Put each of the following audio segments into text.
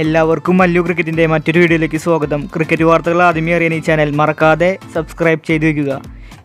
എല്ലാവർക്കും മല്ലു ക്രിക്കറ്റിന്റെ മറ്റൊരു വീഡിയോയിലേക്ക് സ്വാഗതം. ക്രിക്കറ്റ് വാർത്തകൾ ആദ്യമേ അറിയാൻ ഈ ചാനൽ മറക്കാതെ സബ്സ്ക്രൈബ് ചെയ്തു വെക്കുക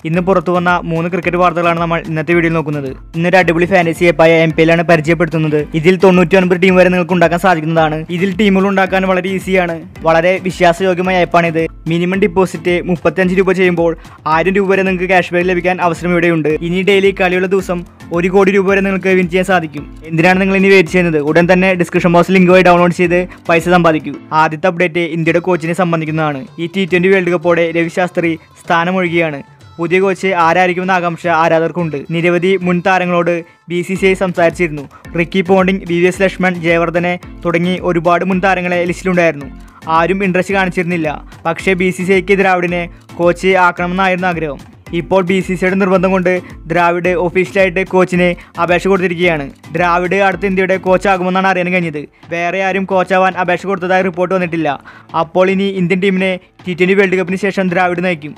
ഇന്ന് പുറത്തു വന്ന മൂന്ന് ക്രിക്കറ്റ് വാർത്തകളാണ് നമ്മൾ ഇന്നത്തെ വീഡിയോയിൽ നോക്കുന്നത്. ഇന്നൊരു അടിപൊളി ഫാൻസി ആപ്പായ എം എല്ലാണ് പരിചയപ്പെടുത്തുന്നത്. ഇതിൽ തൊണ്ണൂറ്റി ഒൻപത് ടീം വരെ നിങ്ങൾക്ക് ഉണ്ടാക്കാൻ സാധിക്കുന്നതാണ്. ഇതിൽ ടീമുകൾ ഉണ്ടാക്കാൻ വളരെ ഈസിയാണ് വളരെ വിശ്വാസയോഗ്യമായ ആപ്പാണിത് മിനിമം ഡിപ്പോസിറ്റ് മുപ്പത്തഞ്ച് രൂപ ചെയ്യുമ്പോൾ ആയിരം രൂപ വരെ നിങ്ങൾക്ക് ക്യാഷ് ബാക്ക് ലഭിക്കാൻ അവസരം ഇവിടെയുണ്ട്. ഇനി ഡെയിലി കളിയുള്ള ദിവസം ഒരു കോടി രൂപ വരെ നിങ്ങൾക്ക് വിൻ ചെയ്യാൻ സാധിക്കും. എന്തിനാണ് നിങ്ങൾ ഇനി വെയിറ്റ് ചെയ്യുന്നത്? ഉടൻ തന്നെ ഡിസ്ക്രിപ്ഷൻ ബോക്സ് ലിങ്ക് വഴി ഡൗൺലോഡ് ചെയ്ത് പൈസ സമ്പാദിക്കൂ. ആദ്യത്തെ അപ്ഡേറ്റ് ഇന്ത്യയുടെ കോച്ചിനെ സംബന്ധിക്കുന്നതാണ്. ഈ ടി ട്വന്റി വേൾഡ് കപ്പോടെ രവിശാസ്ത്രി സ്ഥാനമൊഴുകിയാണ് പുതിയ കോച്ച് ആരായിരിക്കുമെന്ന ആകാംക്ഷ ആരാധകർക്കുണ്ട്. നിരവധി മുൻ താരങ്ങളോട് ബി സി സി ഐ സംസാരിച്ചിരുന്നു. Ricky Ponting V V S Laxman Jayawardene തുടങ്ങി ഒരുപാട് മുൻ താരങ്ങളെ ലിസ്റ്റിലുണ്ടായിരുന്നു. ആരും ഇൻട്രസ്റ്റ് കാണിച്ചിരുന്നില്ല. പക്ഷേ ബി സി സി ഐക്ക് ദ്രാവിഡിനെ കോച്ച് ആക്കണമെന്നായിരുന്നു ആഗ്രഹം. ഇപ്പോൾ ബി സി സിയുടെ നിർബന്ധം കൊണ്ട് ദ്രാവിഡ് ഒഫീഷ്യലായിട്ട് കോച്ചിന് അപേക്ഷ കൊടുത്തിരിക്കുകയാണ്. ദ്രാവിഡ് അടുത്ത ഇന്ത്യയുടെ കോച്ചാകുമെന്നാണ് അറിയാൻ കഴിഞ്ഞത്. വേറെ ആരും കോച്ചാവാൻ അപേക്ഷ കൊടുത്തതായി റിപ്പോർട്ട് വന്നിട്ടില്ല. അപ്പോൾ ഇനി ഇന്ത്യൻ ടീമിനെ ടി ട്വന്റി വേൾഡ് കപ്പിന് ശേഷം ദ്രാവിഡ് നയിക്കും.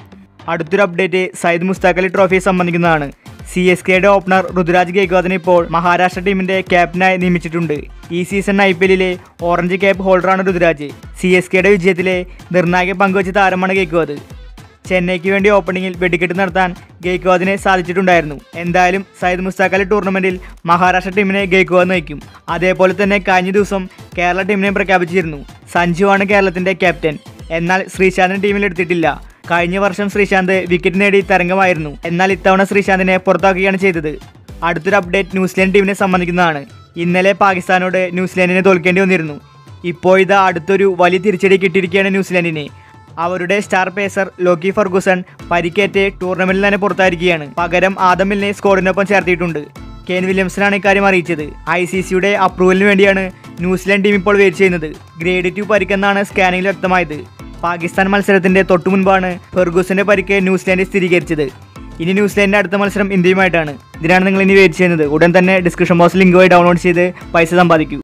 അടുത്തൊരു അപ്ഡേറ്റ് സയ്യിദ് മുസ്താഖ് അലി ട്രോഫിയെ സംബന്ധിക്കുന്നതാണ്. സി എസ് കെയുടെ ഓപ്പണർ ഋതുരാജ് ഗേക്വാദിനെ ഇപ്പോൾ മഹാരാഷ്ട്ര ടീമിന്റെ ക്യാപ്റ്റനായി നിയമിച്ചിട്ടുണ്ട്. ഈ സീസൺ ഐ പി എല്ലിലെ ഓറഞ്ച് ക്യാപ്പ് ഹോൾഡറാണ് ഋതുരാജ്. സി എസ് കെയുടെ വിജയത്തിലെ നിർണായക പങ്കുവച്ച താരമാണ് ഗേക്വാദ് ചെന്നൈക്ക് വേണ്ടി ഓപ്പണിംഗിൽ വെടിക്കെട്ട് നടത്താൻ ഗെയ്ക്വാദിനെ സാധിച്ചിട്ടുണ്ടായിരുന്നു. എന്തായാലും സയ്യിദ് മുസ്താഖ് അലി ടൂർണമെന്റിൽ മഹാരാഷ്ട്ര ടീമിനെ ഗെയ്ക്വാദ് നയിക്കും. അതേപോലെ തന്നെ കഴിഞ്ഞ ദിവസം കേരള ടീമിനെ പ്രഖ്യാപിച്ചിരുന്നു. സഞ്ജുവാണ് കേരളത്തിന്റെ ക്യാപ്റ്റൻ എന്നാൽ ശ്രീശാന്തിന് ടീമിൽ എടുത്തിട്ടില്ല. കഴിഞ്ഞ വർഷം ശ്രീശാന്ത് വിക്കറ്റ് നേടി തരംഗമായിരുന്നു. എന്നാൽ ഇത്തവണ ശ്രീശാന്തിനെ പുറത്താക്കുകയാണ് ചെയ്തത്. അടുത്തൊരു അപ്ഡേറ്റ് ന്യൂസിലാൻഡ് ടീമിനെ സംബന്ധിക്കുന്നതാണ്. ഇന്നലെ പാകിസ്ഥാനോട് ന്യൂസിലാൻഡിനെ തോൽക്കേണ്ടി വന്നിരുന്നു. ഇപ്പോഴിതാ അടുത്തൊരു വലിയ തിരിച്ചടി കിട്ടിയിരിക്കുകയാണ് ന്യൂസിലാൻഡിനെ. അവരുടെ സ്റ്റാർ പേസർ ലോക്കി ഫർഗൂസൺ പരിക്കേറ്റ് ടൂർണമെന്റിൽ തന്നെ പുറത്തായിരിക്കുകയാണ്. പകരം ആദമിലിനെ സ്കോഡിനൊപ്പം ചേർത്തിയിട്ടുണ്ട്. കെൻ വില്യംസനാണ് ഇക്കാര്യം അറിയിച്ചത്. ഐ സി സിയുടെ അപ്രൂവലിന് വേണ്ടിയാണ് ന്യൂസിലാൻഡ് ടീം ഇപ്പോൾ വെയിറ്റ് ചെയ്യുന്നത്. ഗ്രേഡ് ടു പരിക്കെന്നാണ് സ്കാനിങ്ങിൽ വ്യക്തമായത്. പാകിസ്ഥാൻ മത്സരത്തിന്റെ തൊട്ടു മുൻപാണ് ഫെർഗൂസിന്റെ പരിക്ക് ന്യൂസിലാൻഡ് സ്ഥിരീകരിച്ചത്. ഇനി ന്യൂസിലാൻഡിന്റെ അടുത്ത മത്സരം ഇന്ത്യയുമായിട്ടാണ്. ഇതിനാണ് നിങ്ങൾ ഇനി വെയിറ്റ് ചെയ്യുന്നത്. ഉടൻ തന്നെ ഡിസ്ക്രിപ്ഷൻ ബോക്സ് ലിങ്ക് വഴി ഡൗൺലോഡ് ചെയ്ത് പൈസ സമ്പാദിക്കൂ.